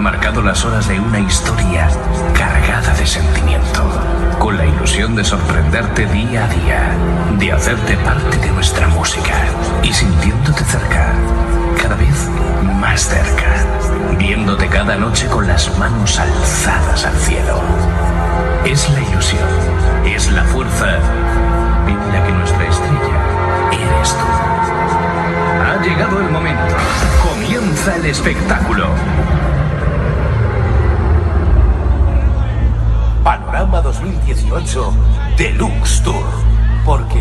marcado las horas de una historia cargada de sentimiento, con la ilusión de sorprenderte día a día, de hacerte parte de nuestra música y sintiéndote cerca, cada vez más cerca, viéndote cada noche con las manos alzadas al cielo. Es la ilusión, es la fuerza en la que nuestra estrella eres tú. Ha llegado el momento. Comienza el espectáculo. 2018 Deluxe Tour. Porque